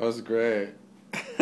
That was great.